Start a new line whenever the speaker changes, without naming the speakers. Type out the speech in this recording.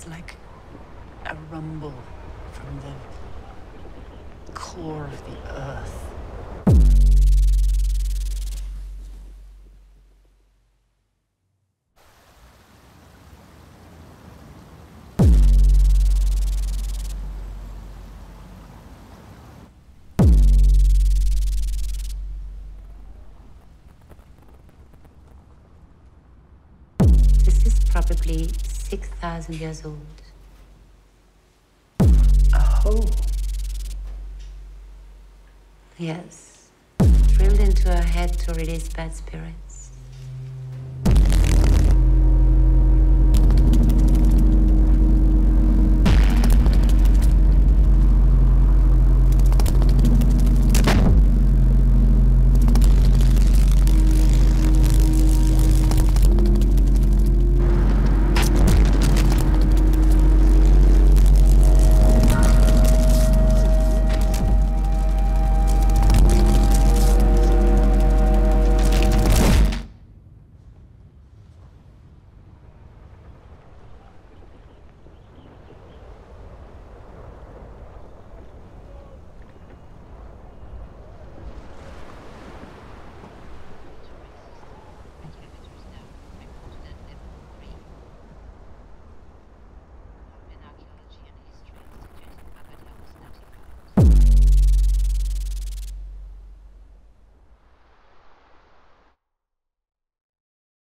It's like a rumble from the core of the earth.
This is probably 6,000 years old.
A hole.
Yes. Drilled into her head to release bad spirits.